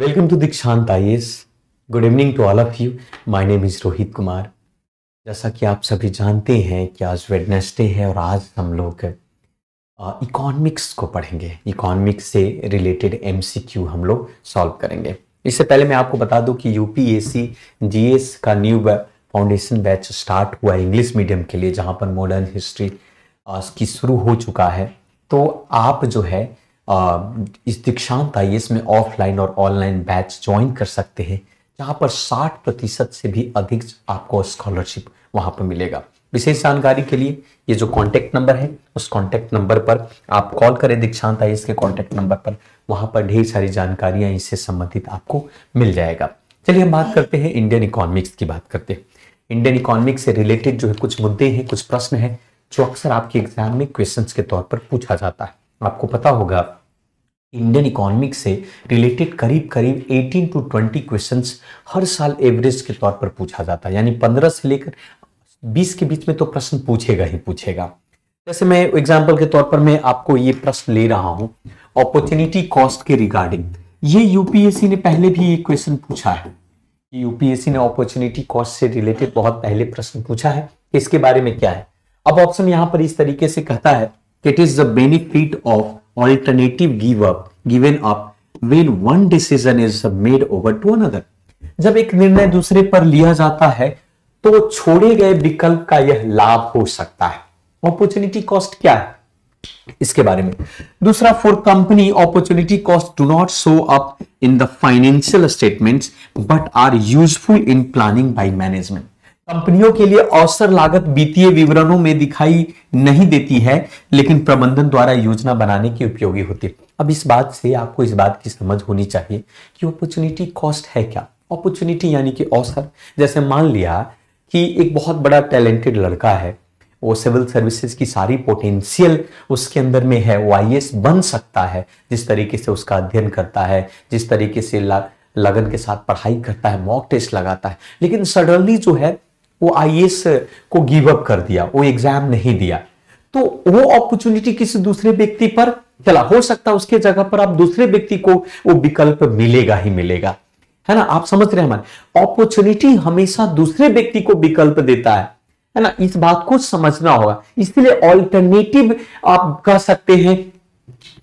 Welcome to Dikshant IAS good evening to all of you my name is Rohit Kumar जैसा कि आप सभी जानते हैं कि आज वेडनेसडे है और आज हम लोग इकोनॉमिक्स को पढ़ेंगे। इकोनॉमिक्स से रिलेटेड एमसीक्यू हम लोग सॉल्व करेंगे। इससे पहले मैं आपको बता दूँ कि यूपीएससी जीएस का न्यू फाउंडेशन बैच स्टार्ट हुआ है इंग्लिश मीडियम के लिए, जहाँ पर मॉडर्न हिस्ट्री की शुरू हो चुका है। तो आप जो है इस दीक्षांत आई में ऑफलाइन और ऑनलाइन बैच ज्वाइन कर सकते हैं, जहाँ पर 60 प्रतिशत से भी अधिक आपको स्कॉलरशिप वहाँ पर मिलेगा। विशेष जानकारी के लिए ये जो कॉन्टेक्ट नंबर है, उस कॉन्टेक्ट नंबर पर आप कॉल करें दीक्षांत आई के कॉन्टेक्ट नंबर पर। वहाँ पर ढेर सारी जानकारियाँ इससे संबंधित आपको मिल जाएगा। चलिए हम बात करते हैं इंडियन इकोनॉमिक्स की बात करते हैं। इंडियन इकोनॉमिक्स से रिलेटेड जो है कुछ मुद्दे हैं, कुछ प्रश्न हैं, जो अक्सर आपके एग्ज़ाम में क्वेश्चन के तौर पर पूछा जाता है। आपको पता होगा इंडियन इकोनॉमिक्स से रिलेटेड करीब करीब 18 टू 20 क्वेश्चंस हर साल एवरेज के तौर पर पूछा जाता है। यानी 15 से लेकर 20 के बीच में तो प्रश्न पूछेगा ही पूछेगा। जैसे मैं एग्ज़ाम्पल के तौर पर मैं आपको ये प्रश्न ले रहा हूँ अपॉर्चुनिटी कॉस्ट के रिगार्डिंग ये यूपीएससी ने पहले भी ये क्वेश्चन पूछा है। यूपीएससी ने अपॉर्चुनिटी कॉस्ट से रिलेटेड बहुत पहले प्रश्न पूछा है। इसके बारे में क्या है? अब ऑप्शन यहाँ पर इस तरीके से कहता है it is the benefit of alternative give up. Given up when one decision is made over to another. जब एक निर्णय दूसरे पर लिया जाता है तो छोड़े गए विकल्प का यह लाभ हो सकता है। अपॉर्चुनिटी कॉस्ट क्या है? इसके बारे में। दूसरा for company opportunity cost do not show up in the financial statements but are useful in planning by management कंपनियों के लिए अवसर लागत वित्तीय विवरणों में दिखाई नहीं देती है, लेकिन प्रबंधन द्वारा योजना बनाने की उपयोगी होती है। अब इस बात से आपको इस बात की समझ होनी चाहिए कि अपॉर्चुनिटी कॉस्ट है क्या? अपॉर्चुनिटी यानी कि अवसर। जैसे मान लिया कि एक बहुत बड़ा टैलेंटेड लड़का है, वो सिविल सर्विसेज़ की सारी पोटेंशियल उसके अंदर में है, वो आई बन सकता है, जिस तरीके से उसका अध्ययन करता है, जिस तरीके से लगन के साथ पढ़ाई करता है मॉक टेस्ट लगाता है। लेकिन सडनली जो है वो आई को गिव अप कर दिया, वो एग्ज़ाम नहीं दिया। तो वो अपॉर्चुनिटी किसी दूसरे व्यक्ति पर, चला, हो सकता है उसके जगह पर आप दूसरे व्यक्ति को वो विकल्प मिलेगा ही मिलेगा। है ना? आप समझ रहे हैं हमारे? अपॉर्चुनिटी हमेशा दूसरे व्यक्ति को विकल्प देता है। है ना? इस बात को समझना होगा। इसलिए ऑल्टरनेटिव आप कह सकते हैं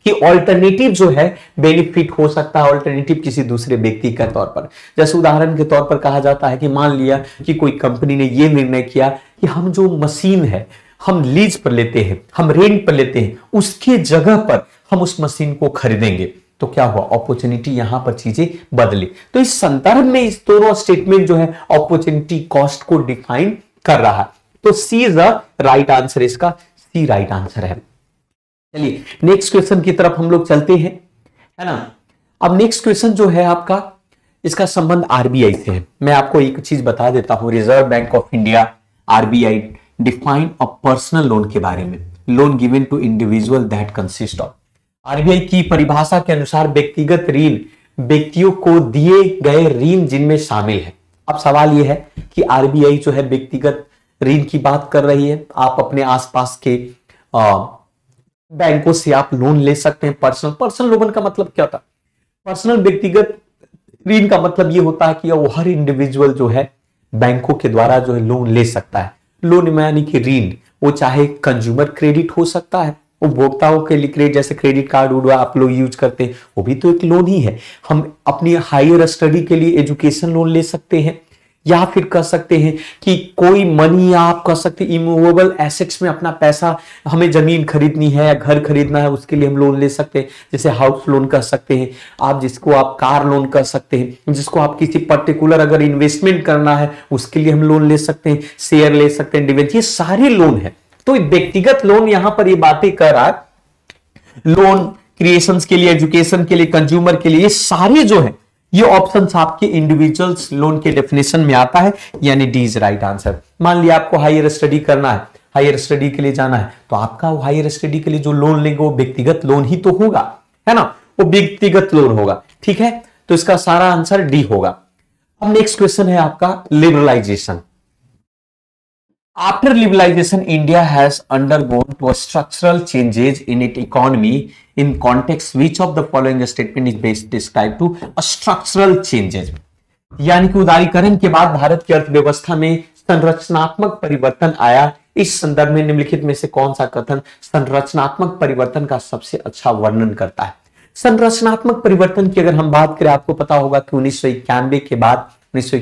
कि ऑल्टरनेटिव जो है बेनिफिट हो सकता है ऑल्टरनेटिव किसी दूसरे व्यक्ति के तौर पर। जैसे उदाहरण के तौर पर कहा जाता है कि मान लिया कि कोई कंपनी ने यह निर्णय किया कि हम जो मशीन है, हम लीज पर लेते हैं, हम रेंट पर लेते हैं, उसके जगह पर हम उस मशीन को खरीदेंगे। तो क्या हुआ? अपॉर्चुनिटी यहाँ पर चीज़ें बदली। तो इस संदर्भ में इस दोनों स्टेटमेंट जो है अपॉर्चुनिटी कॉस्ट को डिफाइन कर रहा है। तो C is the right answer इसका सी राइट आंसर है। चलिए नेक्स्ट क्वेश्चन की तरफ़ हम लोग चलते हैं है ना? अब नेक्स्ट क्वेश्चन जो है आपका इसका संबंध आरबीआई से है। मैं आपको एक चीज़ बता देता हूँ reserve bank of India RBI define a personal loan के बारे में। Loan given to individual that consist of RBI की परिभाषा के अनुसार व्यक्तिगत ऋण व्यक्तियों को दिए गए ऋण जिनमें शामिल है। अब सवाल यह है कि आरबीआई जो है व्यक्तिगत ऋण की बात कर रही है। आप अपने आसपास के आ, बैंकों से आप लोन ले सकते हैं पर्सनल पर्सनल लोन का मतलब क्या होता? है पर्सनल व्यक्तिगत ऋण का मतलब ये होता है कि वो हर इंडिविजुअल जो है, बैंकों के द्वारा जो है लोन ले सकता है। लोन में यानी कि ऋण, वो चाहे कंज्यूमर क्रेडिट हो सकता है उपभोक्ताओं के लिए क्रेडिट जैसे क्रेडिट कार्ड उड़ आप लोग यूज़ करते हैं, वो भी तो एक लोन ही है। हम अपनी हायर स्टडी के लिए एजुकेशन लोन ले सकते हैं। या फिर कह सकते हैं कि कोई मनी आप कह सकते हैं इमूवेबल एसेट्स में अपना पैसा हमें ज़मीन खरीदनी है या घर खरीदना है, उसके लिए हम लोन ले सकते हैं। जैसे हाउस लोन कर सकते हैं, आप जिसको आप कार लोन कर सकते हैं, जिसको आप किसी पर्टिकुलर अगर इन्वेस्टमेंट करना है, उसके लिए हम लोन ले सकते हैं शेयर ले सकते हैं डिवेंच ये सारे लोन है। तो व्यक्तिगत लोन यहाँ पर ये बातें कर रहा है। लोन क्रिएशंस के लिए एजुकेशन के लिए कंज्यूमर के लिए ये सारे जो है ये ऑप्शन आपके इंडिविजुअल लोन के डेफिनेशन में आता है, यानी डी इज़ राइट आंसर मान लिया आपको हायर स्टडी करना है हायर स्टडी के लिए जाना है तो आपका वो हायर स्टडी के लिए जो लोन लेंगे, वो व्यक्तिगत लोन ही तो होगा, है ना? वो व्यक्तिगत लोन होगा, ठीक है? तो इसका सारा आंसर डी होगा. अब नेक्स्ट क्वेश्चन है आपका liberalization After liberalization, India has undergone to structural changes in its economy. In context, which of the following statement is best described to a structural changes? यानी कि उदारीकरण के बाद भारत की अर्थव्यवस्था में संरचनात्मक परिवर्तन आया इस संदर्भ में निम्नलिखित में से कौन सा कथन संरचनात्मक परिवर्तन का सबसे अच्छा वर्णन करता है संरचनात्मक परिवर्तन की अगर हम बात करें आपको पता होगा कि उन्नीस सौ इक्यानवे के बाद उन्नीस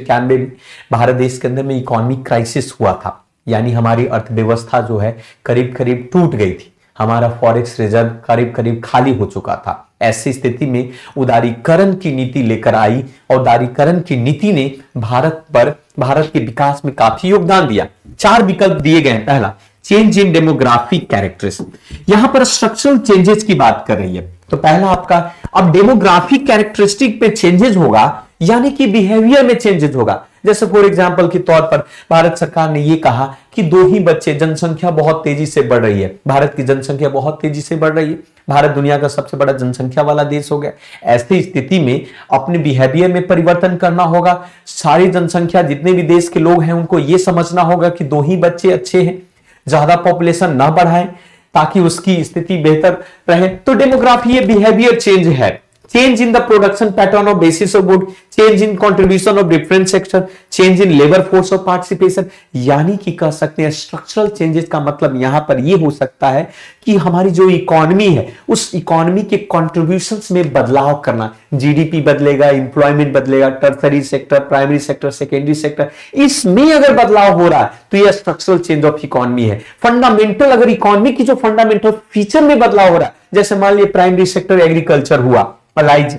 भारत देश के अंदर में इकोनॉमिक क्राइसिस हुआ था यानी हमारी अर्थव्यवस्था जो है करीब करीब टूट गई थी। हमारा फॉरेक्स रिज़र्व करीब करीब खाली हो चुका था। ऐसी स्थिति में उदारीकरण की नीति लेकर आई और उदारीकरण की नीति ने भारत पर, भारत के विकास में काफ़ी योगदान दिया। चार विकल्प दिए गए पहला चेंज इन डेमोग्राफिक कैरेक्टर्स यहाँ पर स्ट्रक्चरल चेंजेस की बात कर रही है। तो पहला आपका, अब डेमोग्राफिक कैरेक्टरिस्टिक पे चेंजेस होगा, यानी कि बिहेवियर में चेंजेस होगा। जैसे फॉर एग्ज़ाम्पल के तौर पर भारत सरकार ने यह कहा कि दो ही बच्चे जनसंख्या बहुत तेज़ी से बढ़ रही है। भारत की जनसंख्या बहुत तेज़ी से बढ़ रही है। भारत दुनिया का सबसे बड़ा जनसंख्या वाला देश हो गया। ऐसी स्थिति में अपने बिहेवियर में परिवर्तन करना होगा। सारी जनसंख्या जितने भी देश के लोग हैं, उनको यह समझना होगा कि दो ही बच्चे अच्छे हैं। ज़्यादा पॉपुलेशन ना बढ़ाएँ ताकि उसकी स्थिति बेहतर रहे। तो डेमोग्राफी ये बिहेवियर चेंज है। Change in the production pattern of basis of good change in contribution of different sector, change in labor force of participation, यानी कि कह सकते हैं स्ट्रक्चरल चेंजेस का मतलब यहाँ पर यह हो सकता है कि हमारी जो इकोनॉमी है, उस इकोनॉमी के कॉन्ट्रीब्यूशन में बदलाव करना जीडीपी बदलेगा इंप्लॉयमेंट बदलेगा tertiary sector primary sector secondary sector इसमें अगर बदलाव हो रहा है तो यह स्ट्रक्चरल चेंज ऑफ़ इकोनॉमी है। फंडामेंटल अगर इकोनॉमी की जो फंडामेंटल फीचर में बदलाव हो रहा है, जैसे मान लिया प्राइमरी सेक्टर एग्रीकल्चर हुआ। अलाइज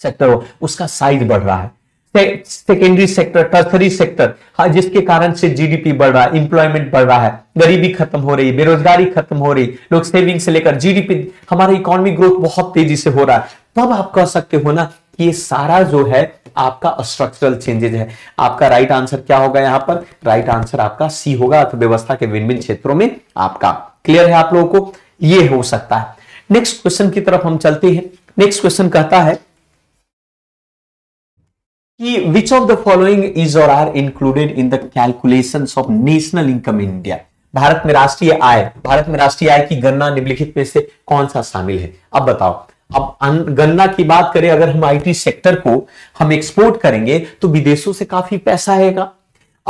सेक्टर हो, उसका साइज़ बढ़ रहा है। सेकेंडरी सेक्टर टर्सरी सेक्टर जिसके कारण से जीडीपी बढ़ रहा है इंप्लॉयमेंट बढ़ रहा है, गरीबी खत्म हो रही है बेरोजगारी खत्म हो रही, लोग सेविंग से लेकर जीडीपी हमारा इकोनॉमिक ग्रोथ बहुत तेज़ी से हो रहा है। तब आप कह सकते हो ना कि ये सारा जो है, आपका स्ट्रक्चरल चेंजेज है। आपका राइट आंसर क्या होगा यहाँ पर? राइट आंसर आपका सी होगा, अर्थव्यवस्था के विभिन्न क्षेत्रों में आपका। क्लियर है आप लोगों को? ये हो सकता है। नेक्स्ट क्वेश्चन की तरफ़ हम चलते हैं। नेक्स्ट क्वेश्चन कहता है कि which of the following is or are included in the calculation of national income in India Bharat में राष्ट्रीय आय, भारत में राष्ट्रीय आय की गणना निम्नलिखित में से कौन सा शामिल है? अब बताओ। अब गणना की बात करें, अगर हम आईटी सेक्टर को हम एक्सपोर्ट करेंगे तो विदेशों से काफ़ी पैसा आएगा।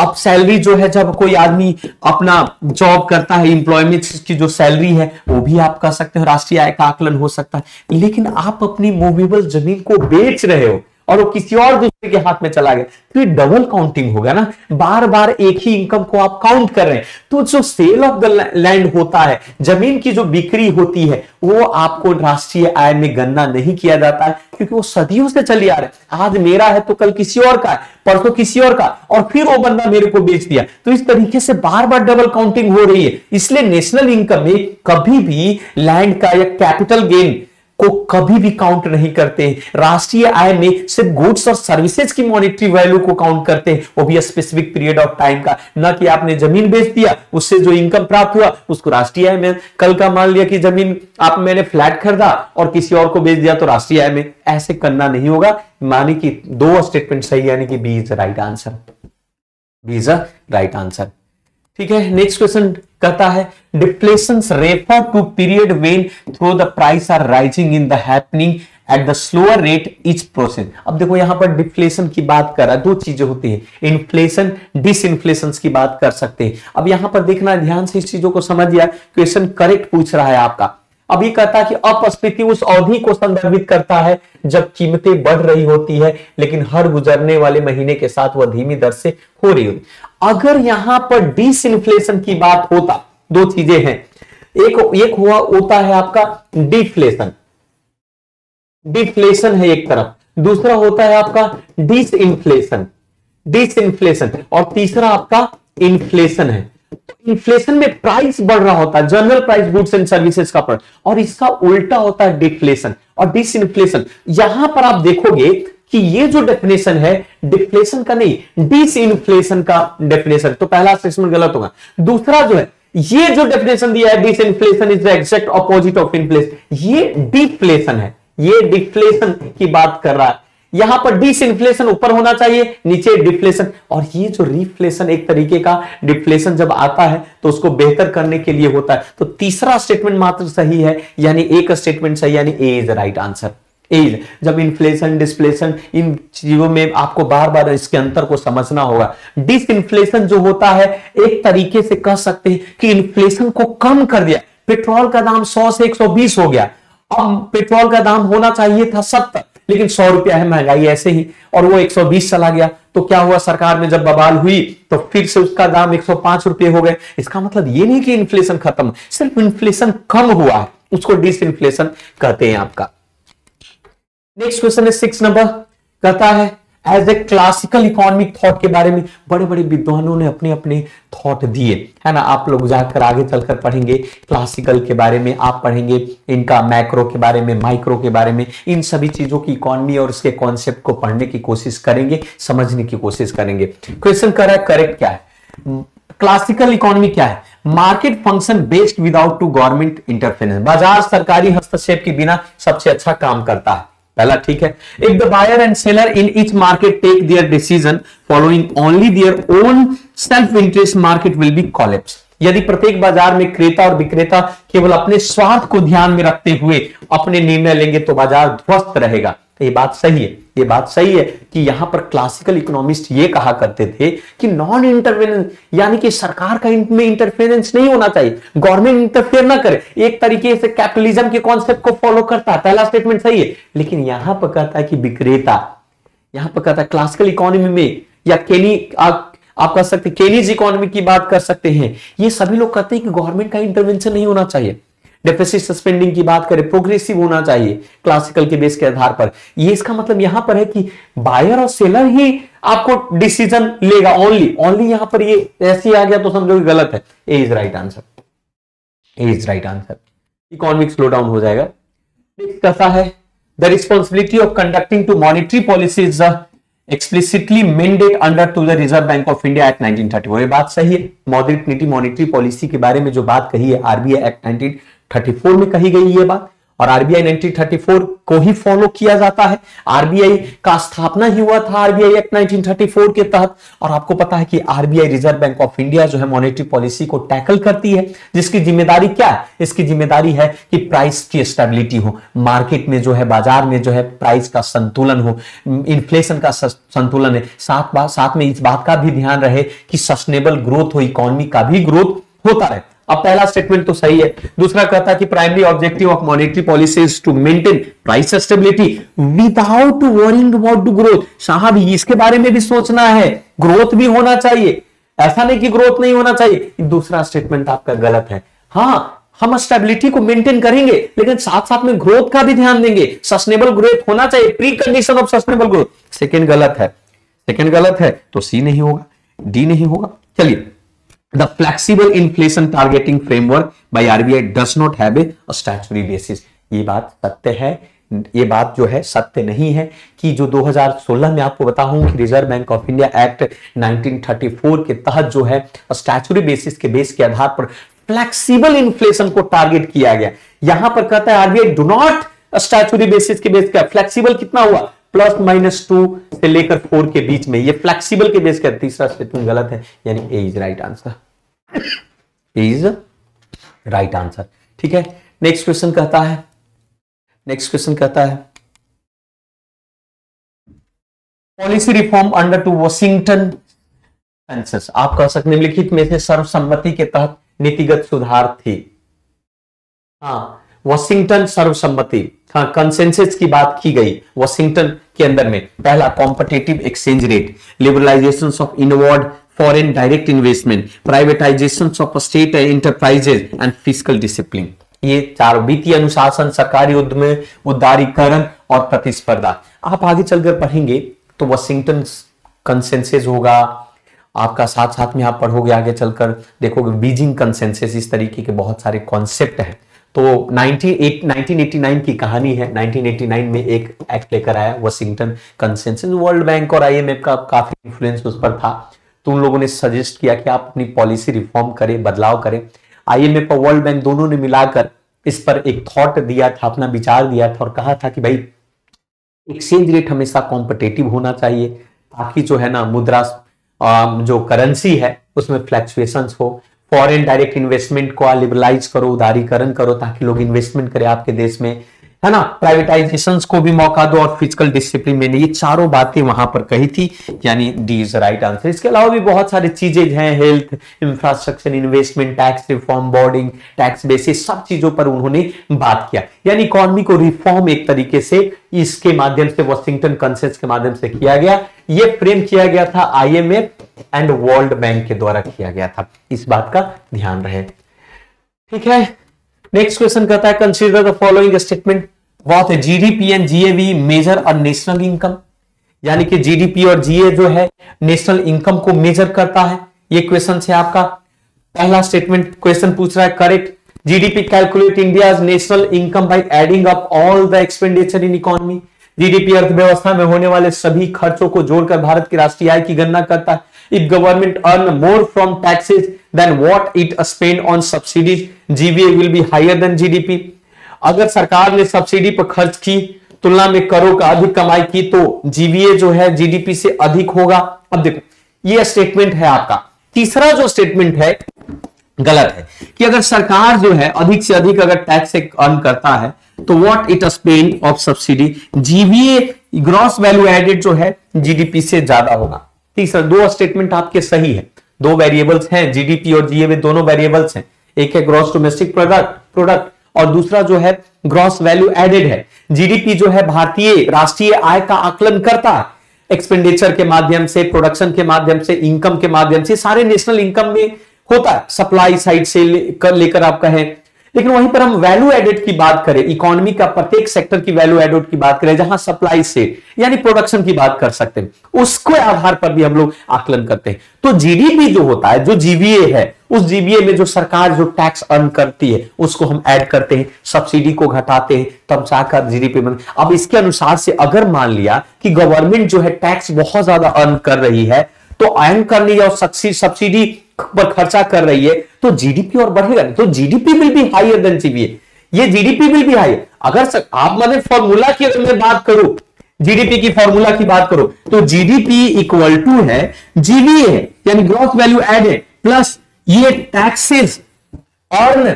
अब सैलरी जो है, जब कोई आदमी अपना जॉब करता है इंप्लॉयमेंट की जो सैलरी है, वो भी आप कर सकते हो। राष्ट्रीय आय का आकलन हो सकता है। लेकिन आप अपनी मूवेबल ज़मीन को बेच रहे हो। और वो किसी और दूसरे के हाथ में चला गया। तो ये डबल काउंटिंग होगा ना। बार बार एक ही इनकम को आप काउंट कर रहे हैं। तो जो सेल ऑफ़ द लैंड होता है, ज़मीन की जो बिक्री होती है, वो आपको राष्ट्रीय आय में गणना नहीं किया जाता है, क्योंकि वो सदियों से चली आ रहे आज मेरा है तो कल किसी और का है, परसों किसी और का और फिर वो बंदा मेरे को बेच दिया। तो इस तरीके से बार बार डबल काउंटिंग हो रही है। इसलिए नेशनल इनकम में कभी भी लैंड का या कैपिटल गेन को कभी भी काउंट नहीं करते। हैं राष्ट्रीय आय में सिर्फ़ गुड्स और सर्विसेज़ की मॉनिटरी वैल्यू को काउंट करते। हैं वो भी स्पेसिफिक पीरियड ऑफ़ टाइम का। न कि आपने ज़मीन बेच दिया, उससे जो इनकम प्राप्त हुआ, उसको राष्ट्रीय आय में। कल का मान लिया कि ज़मीन आप मैंने फ्लैट खरीदा और किसी और को बेच दिया तो राष्ट्रीय आय में। ऐसे करना नहीं होगा। मानी कि दो स्टेटमेंट सही, यानी कि B is right answer B is right answer ठीक है? नेक्स्ट क्वेश्चन कहता है। Deflation refer to period when through the price are rising in the happening at the slower rate each process अब देखो यहाँ पर डिफ्लेशन की बात कर रहा है, दो चीज़ें होती है। इन्फ्लेशन डिस इन्फ्लेशन की बात कर सकते हैं। अब यहाँ पर देखना, ध्यान से इस चीज़ों को समझ लिया। क्वेश्चन करेक्ट पूछ रहा है आपका। अब ये कहता है कि अपस्फीति उस अवधि को संदर्भित करता है जब कीमतें बढ़ रही होती है, लेकिन हर गुजरने वाले महीने के साथ वह धीमी दर से हो रही होती अगर यहाँ पर डिस इन्फ्लेशन की बात होता, दो चीज़ें हैं। एक एक हुआ, होता है आपका डिफ्लेशन। डिफ्लेशन है एक तरफ़, दूसरा होता है आपका डिस इन्फ्लेशन डिस इन्फ्लेशन और तीसरा आपका इन्फ्लेशन है। इन्फ्लेशन में प्राइस बढ़ रहा होता है general price goods and services का पर और इसका उल्टा होता है डिफ्लेशन और डिस इन्फ्लेशन यहाँ पर आप देखोगे कि ये जो डेफिनेशन है डिफ्लेशन का नहीं डिस इन्फ्लेशन का डेफिनेशन तो पहला स्टेटमेंट गलत होगा। दूसरा जो है, ये जो डेफिनेशन दिया है disinflation is the exact opposite of inflation ये डिफ्लेशन है। ये डिफ्लेशन की बात कर रहा है। यहाँ पर डिस इन्फ्लेशन ऊपर होना चाहिए, नीचे डिफ्लेशन। और ये जो रिफ्लेशन एक तरीके का डिफ्लेशन जब आता है तो उसको बेहतर करने के लिए होता है। तो तीसरा स्टेटमेंट मात्र सही है, यानी एक स्टेटमेंट सही, यानी A is right answer as जब इन्फ्लेशन डिस्प्लेशन इन चीज़ों में आपको बार बार इसके अंतर को समझना होगा। डिस इन्फ्लेशन जो होता है, एक तरीके से कह सकते हैं कि इन्फ्लेशन को कम कर दिया। पेट्रोल का दाम 100 से 120 हो गया। अब पेट्रोल का दाम होना चाहिए था सत्तर। लेकिन सौ रुपया है महँगाई ऐसे ही, और वो 120 चला गया। तो क्या हुआ? सरकार में जब बवाल हुई तो फिर से उसका दाम 105 रुपए हो गए। इसका मतलब ये नहीं कि इन्फ्लेशन खत्म, सिर्फ़ इन्फ्लेशन कम हुआ। उसको डिस इन्फ्लेशन कहते हैं आपका। नेक्स्ट क्वेश्चन है सिक्स नंबर कहता है as a classical economic thought के बारे में बड़े बड़े विद्वानों ने अपने अपने थॉट दिए। है ना? आप लोग जाकर आगे चलकर पढ़ेंगे क्लासिकल के बारे में आप पढ़ेंगे, इनका मैक्रो के बारे में माइक्रो के बारे में, इन सभी चीज़ों की इकोनॉमी और उसके कॉन्सेप्ट को पढ़ने की कोशिश करेंगे, समझने की कोशिश करेंगे। क्वेश्चन कर रहा है करेक्ट क्या है? क्लासिकल इकोनॉमी क्या है? Market function based without to government interference बाज़ार सरकारी हस्तक्षेप के बिना सबसे अच्छा काम करता है। पहला ठीक है। If the buyer and seller in each market take their decision following only their own self interest market will be collapse यदि प्रत्येक बाज़ार में क्रेता और विक्रेता केवल अपने स्वार्थ को ध्यान में रखते हुए अपने निर्णय लेंगे तो बाज़ार ध्वस्त रहेगा। ये बात सही है, ये बात सही है कि यहाँ पर क्लासिकल इकोनॉमिस्ट ये कहा करते थे कि नॉन इंटरफेरेंस यानी कि सरकार का में इंटरफेरेंस नहीं होना चाहिए। गवर्नमेंट इंटरफेयर ना करे। एक तरीके से कैपिटलिज्म के कॉन्सेप्ट को फॉलो करता है। पहला स्टेटमेंट सही है। लेकिन यहाँ पर कहता है कि विक्रेता, यहाँ पर कहता है क्लासिकल इकोनॉमी में, या केनी आप आप कह सकते केनीज इकोनॉमी की बात कर सकते हैं। ये सभी लोग कहते हैं कि गवर्नमेंट का इंटरवेंशन नहीं होना चाहिए। डेफिसिट सस्पेंडिंग की बात करें प्रोग्रेसिव होना चाहिए क्लासिकल के बेस के आधार पर। ये इसका मतलब यहाँ पर है कि बायर और सेलर ही आपको डिसीज़न लेगा ओनली ओनली यहाँ पर ये ऐसे आ गया तो समझो गलत है। A is right answer A is right answer economic slow down हो जाएगा। कैसा है। The responsibility of conducting to monetary policy is explicitly mandate under to the reserve bank of India act 1934 ये बात सही है। मौद्रिक नीति मॉनिटरी पॉलिसी के बारे में जो बात कही है आरबीआई एक्ट 1934 में कही गई ये बात, और आरबीआई 1934 को ही फॉलो किया जाता है। आरबीआई का स्थापना ही हुआ था आरबीआई एक्ट 1934 के तहत, और आपको पता है कि RBI reserve bank of India जो है मॉनेटरी पॉलिसी को टैकल करती है। जिसकी ज़िम्मेदारी क्या है? इसकी ज़िम्मेदारी है कि प्राइस की स्टेबिलिटी हो। मार्केट में जो है, बाज़ार में जो है प्राइस का संतुलन हो। इन्फ्लेशन का संतुलन है। साथ बात साथ में इस बात का भी ध्यान रहे कि सस्टेनेबल ग्रोथ हो इकोनॉमी का भी ग्रोथ होता रहे। अब पहला स्टेटमेंट तो सही है। दूसरा कहता है कि primary objective of monetary policy is to maintain price stability without worrying about to growth साहब, इसके बारे में भी सोचना है। ग्रोथ भी होना चाहिए। ऐसा नहीं कि ग्रोथ नहीं होना चाहिए। दूसरा स्टेटमेंट आपका गलत है। हाँ हम स्टेबिलिटी को मेंटेन करेंगे, लेकिन साथ साथ में ग्रोथ का भी ध्यान देंगे। सस्टेनेबल ग्रोथ होना चाहिए। Precondition of sustainable growth second गलत है। सेकेंड गलत है तो सी नहीं होगा। डी नहीं होगा। चलिए the flexible inflation targeting framework by RBI does not have a statutory basis. ये बात सत्य है। ये बात जो है सत्य नहीं है कि जो 2016 में आपको बताऊँ कि reserve bank of India act 1934 के तहत जो है स्टैचुरी बेसिस के बेस के आधार पर फ्लेक्सिबल इन्फ्लेशन को टारगेट किया गया। यहाँ पर कहता है RBI do not statutory basis के बेस का। फ्लेक्सिबल कितना हुआ? प्लस माइनस टू से लेकर फोर के बीच में। ये फ्लेक्सिबल के बेस का तीसरा स्टेटमेंट गलत है, यानी A is right answer is right answer ठीक है? नेक्स्ट क्वेश्चन कहता है। नेक्स्ट क्वेश्चन कहता है। Policy reform under to Washington census आप कह सकते निम्नलिखित में से सर्वसम्मति के तहत नीतिगत सुधार थी। हाँ वॉशिंगटन सर्वसम्मति हाँ कंसेंसस की बात की गई वॉशिंगटन के अंदर में। पहला competitive exchange rate liberalization of inward foreign direct investment privatization of state enterprises and physical discipline ये चार वित्तीय अनुशासन, सरकारी उद्यम उदारीकरण और प्रतिस्पर्धा। आप आगे चलकर पढ़ेंगे तो वॉशिंगटन कंसेंसस होगा। आपका साथ साथ में आप पढ़ोगे आगे चलकर, देखोगे बीजिंग कंसेंसस इस तरीके के बहुत सारे कॉन्सेप्ट हैं। तो 98, 1989 की कहानी है। 1989 में एक एक्ट लेकर आया वॉशिंगटन कंसेंसस वर्ल्ड बैंक और आईएमएफ का काफ़ी इंफ्लुएंस उस पर था। तो उन लोगों ने सजेस्ट किया कि आप अपनी पॉलिसी रिफॉर्म करें बदलाव करें। आईएमएफ और वर्ल्ड बैंक दोनों ने मिलाकर इस पर एक थॉट दिया था अपना विचार दिया था और कहा था कि भाई एक्सचेंज रेट हमेशा कॉम्पिटेटिव होना चाहिए ताकि जो है ना मुद्रा जो करेंसी है उसमें फ्लैक्चुएशन हो। फॉरेन डायरेक्ट इन्वेस्टमेंट को लिबरलाइज करो, उदारीकरण करो ताकि लोग इन्वेस्टमेंट करें आपके देश में। है ना? प्राइवेटाइजेशन को भी मौका दो और फ़िज़िकल डिसिप्लिन में ये चारों बातें वहाँ पर कही थी। यानी डी इज़ राइट आंसर इसके अलावा भी बहुत सारी चीज़ें हैं health infrastructure investment tax reform boarding tax basis सब चीज़ों पर उन्होंने बात किया। यानी इकोनॉमी को रिफॉर्म एक तरीके से इसके माध्यम से वॉशिंगटन कंसेंस के माध्यम से किया गया। ये फ्रेम किया गया था आईएमएफ एंड वर्ल्ड बैंक के द्वारा किया गया था। इस बात का ध्यान रहे। ठीक है? नेक्स्ट क्वेश्चन कहता है कंसीडर द फॉलोइंग स्टेटमेंट बहुत है जीडीपी एंड जीएवी मेजर और नेशनल इनकम यानी कि जीडीपी और जीए जो है नेशनल इनकम को मेजर करता है। ये क्वेश्चन है आपका। पहला स्टेटमेंट क्वेश्चन पूछ रहा है correct GDP calculate India national income by adding up all the expenditure in economy GDP अर्थव्यवस्था में होने वाले सभी खर्चों को जोड़कर भारत की राष्ट्रीय आय की गणना करता है। If government earn more from taxes than what it spend on subsidies GVA will be higher than GDP अगर सरकार ने सब्सिडी पर खर्च की, तुलना में करों का अधिक कमाई की तो जीवीए जो है जीडीपी से अधिक होगा। अब देखो, ये स्टेटमेंट है आपका। तीसरा जो स्टेटमेंट है, गलत है कि अगर सरकार जो है अधिक से अधिक अगर टैक्स अर्न करता है तो what it spend of subsidy GVA gross value added जो है जीडीपी से ज़्यादा होगा। तीसरा, दो स्टेटमेंट आपके सही है। दो वेरिएबल्स हैं जीडीपी और जीए दोनों वेरिएबल्स हैं। एक है ग्रॉस डोमेस्टिक प्रोडक्ट प्रोडक्ट और दूसरा जो है ग्रॉस वैल्यू एडेड है। जीडीपी जो है भारतीय राष्ट्रीय आय का आकलन करता है। एक्सपेंडिचर के माध्यम से प्रोडक्शन के माध्यम से इनकम के माध्यम से, सारे नेशनल इनकम में होता है। सप्लाई साइड से लेकर लेकर आप कहें लेकिन वहीं पर हम वैल्यू एडेड की बात करें इकोनॉमी का प्रत्येक सेक्टर की वैल्यू एडेड की बात करें, जहाँ सप्लाई से, यानी प्रोडक्शन की बात कर सकते हैं, उसके आधार पर भी हम लोग आकलन करते हैं। तो जीडीपी जो होता है, जो जीबीए है, उस जीबीए में जो सरकार जो टैक्स अर्न करती है, उसको हम ऐड करते हैं सब्सिडी को घटाते हैं तब जाकर जीडीपी बन। अब इसके अनुसार से अगर मान लिया कि गवर्नमेंट जो है टैक्स बहुत ज़्यादा अर्न कर रही है तो अर्न करनी और सब्सिडी पर खर्चा कर रही है तो जीडीपी और बढ़ेगा नहीं तो GDP will be higher than GBA ये जीडीपी विल बी हाई अगर सक, आप मैंने फॉर्मूला की अगर मैं बात करूँ जीडीपी की फॉर्मूला की बात करो तो जीडीपी इक्वल टू है जीबीए है यानी ग्रॉस वैल्यू एडेड प्लस ये taxes earn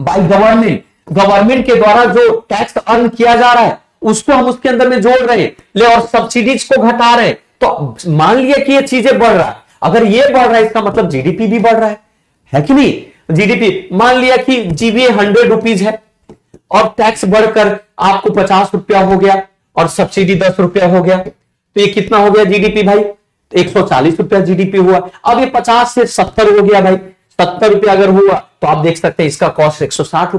by government government के द्वारा जो टैक्स अर्न किया जा रहा है उसको हम उसके अंदर में जोड़ रहे हैं। ले और सब्सिडीज को घटा रहे हैं। तो मान लिया कि ये चीज़ें बढ़ रहा है। अगर ये बढ़ रहा है, इसका मतलब जीडीपी भी बढ़ रहा है। है कि नहीं? जीडीपी मान लिया कि जीबीए हंड्रेड रुपीज़ है, और टैक्स बढ़कर आपको पचास रुपया हो गया, और सब्सिडी दस रुपया हो गया। तो ये कितना हो गया जीडीपी भाई? एक सौ चालीस रुपया जीडीपी हुआ। अब ये पचास से सत्तर हो गया भाई। सत्तर रुपया अगर हुआ तो आप देख सकते हैं इसका कॉस्ट एक सौ साठ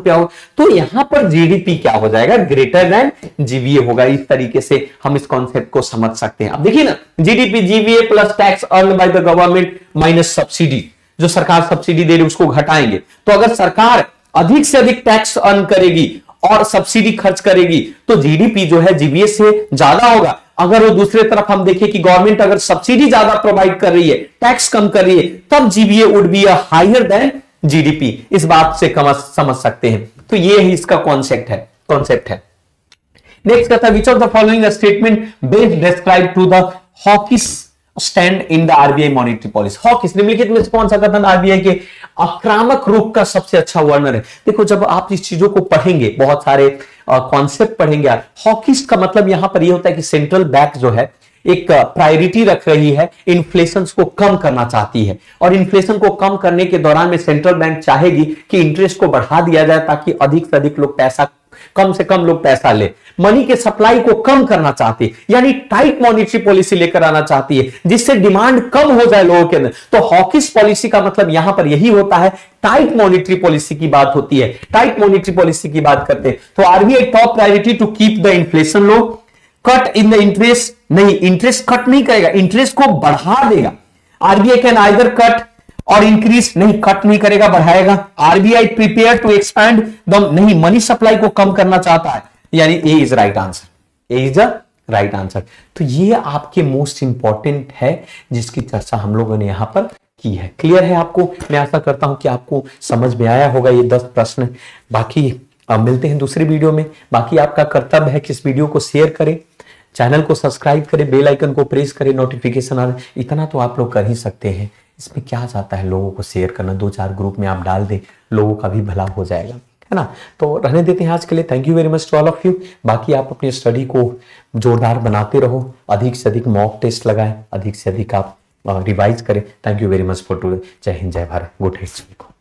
तो यहाँ पर जीडीपी क्या हो जाएगा? ग्रेटर देन जीवीए होगा। इस तरीके से हम इस कॉन्सेप्ट को समझ सकते हैं। अब देखिए ना GDP GVA plus tax earn by the government minus subsidy जो सरकार सब्सिडी दे रही उसको घटाएँगे। तो अगर सरकार अधिक से अधिक टैक्स अर्न करेगी और सब्सिडी खर्च करेगी तो जीडीपी जो है जीबीए से ज़्यादा होगा। अगर वो दूसरे तरफ़ हम देखें कि गवर्नमेंट अगर सब्सिडी ज़्यादा प्रोवाइड कर रही है टैक्स कम कर रही है, तब GVA would be higher than GDP इस बात से समझ सकते हैं। तो ये ही इसका कॉन्सेप्ट है कॉन्सेप्ट है। नेक्स्ट कहता है which of the following statement best describe to the hawkish stand in the RBI monetary policy hawkish निम्नलिखित में कौन सा कथन आरबीआई के आक्रामक रूप का सबसे अच्छा वर्णन है? देखो, जब आप इस चीज़ों को पढ़ेंगे, बहुत सारे कॉन्सेप्ट पढ़ेंगे हॉकिस का मतलब यहाँ पर यह होता है कि सेंट्रल बैंक जो है, एक प्रायोरिटी रख रही है इन्फ्लेशन को कम करना चाहती है। और इन्फ्लेशन को कम करने के दौरान में सेंट्रल बैंक चाहेगी कि इंटरेस्ट को बढ़ा दिया जाए ताकि अधिक से अधिक लोग पैसा कम से कम लोग पैसा ले। मनी के सप्लाई को कम करना चाहती है। यानी टाइट मॉनिटरी पॉलिसी लेकर आना चाहती है, जिससे डिमांड कम हो जाए लोगों के अंदर। तो हॉकिस पॉलिसी का मतलब यहाँ पर यही होता है टाइट मॉनिटरी पॉलिसी की बात होती है। टाइट मॉनिटरी पॉलिसी की बात करते हैं। तो RBI top priority to keep the inflation low cut in the interest नहीं इंटरेस्ट कट नहीं करेगा। इंटरेस्ट को बढ़ा देगा। RBI can either cut or increase नहीं कट नहीं करेगा, बढ़ाएगा। RBI prepare to expand the नहीं मनी सप्लाई को कम करना चाहता है। यानी A is right answer A is the right answer तो ये आपके मोस्ट इंपॉर्टेंट है, जिसकी चर्चा हम लोगों ने यहाँ पर की है। क्लियर है आपको? मैं आशा करता हूँ कि आपको समझ में आया होगा ये दस प्रश्न। बाकी, अब मिलते हैं दूसरे वीडियो में। बाकी आपका कर्तव्य है कि इस वीडियो को शेयर करें चैनल को सब्सक्राइब करें बेल आइकन को प्रेस करें नोटिफिकेशन आ इतना तो आप लोग कर ही सकते हैं। इसमें क्या जाता है? लोगों को शेयर करना, दो चार ग्रुप में आप डाल दें, लोगों का भी भला हो जाएगा, है ना? तो रहने देते हैं आज के लिए। Thank you very much to all of you बाकी आप अपनी स्टडी को जोरदार बनाते रहो। अधिक से अधिक मॉक टेस्ट लगाएँ, अधिक से अधिक आप रिवाइज करें। Thank you very much for to जय हिंद, जय भारत. Good health